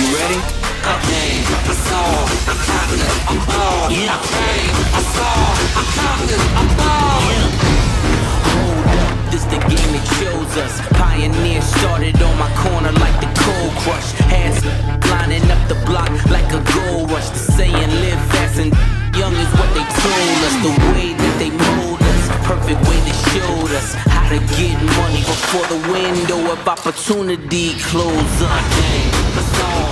You ready? Up Yeah. I saw, I conquered, I balled. Hold up, this the game that chose us. Pioneer started on my corner like the cold crush. Hands lining up the block like a gold rush. The saying live fast and young is what they told us. The way that they mold us, perfect way they showed us how to get money before the window of opportunity close up. I came, I saw,